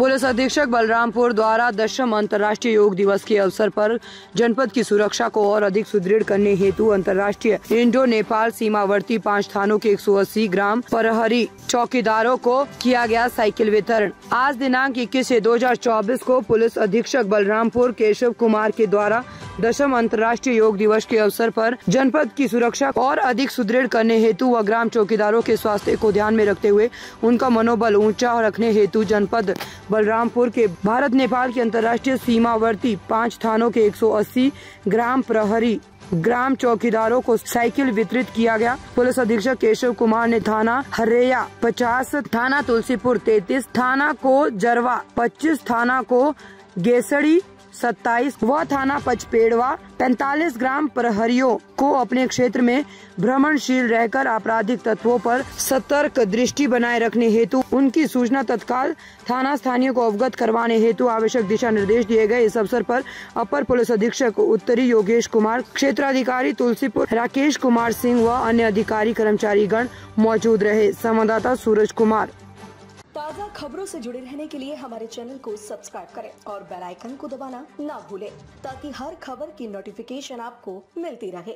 Police अधीक्षक बलरामपुर द्वारा दशम अंतर्राष्ट्रीय योग दिवस के अवसर पर जनपद की सुरक्षा को और अधिक सुदृढ़ करने हेतु अंतर्राष्ट्रीय इंडो नेपाल सीमावर्ती पाँच थानों के 180 ग्राम परहरी चौकीदारों को किया गया साइकिल वितरण। आज दिनांक इक्कीस दो को पुलिस अधीक्षक बलरामपुर केशव कुमार के द्वारा दशम अंतर्राष्ट्रीय योग दिवस के अवसर पर जनपद की सुरक्षा और अधिक सुदृढ़ करने हेतु व ग्राम चौकीदारों के स्वास्थ्य को ध्यान में रखते हुए उनका मनोबल ऊँचा रखने हेतु जनपद बलरामपुर के भारत नेपाल के अंतर्राष्ट्रीय सीमावर्ती पाँच थानों के 180 ग्राम प्रहरी ग्राम चौकीदारों को साइकिल वितरित किया गया। पुलिस अधीक्षक केशव कुमार ने थाना हरेया 50 थाना तुलसीपुर 33 थाना को जरवा 25 थाना को गेसड़ी सत्ताईस व थाना पचपेड़वा 45 ग्राम प्रहरियों को अपने क्षेत्र में भ्रमणशील रहकर आपराधिक तत्वों पर सतर्क दृष्टि बनाए रखने हेतु उनकी सूचना तत्काल थाना स्थानीय को अवगत करवाने हेतु आवश्यक दिशा निर्देश दिए गए। इस अवसर पर अपर पुलिस अधीक्षक उत्तरी योगेश कुमार, क्षेत्राधिकारी तुलसीपुर राकेश कुमार सिंह व अन्य अधिकारी कर्मचारी गण मौजूद रहे। संवाददाता सूरज कुमार। ताज़ा खबरों से जुड़े रहने के लिए हमारे चैनल को सब्सक्राइब करें और बेल आइकन को दबाना ना भूलें ताकि हर खबर की नोटिफिकेशन आपको मिलती रहे।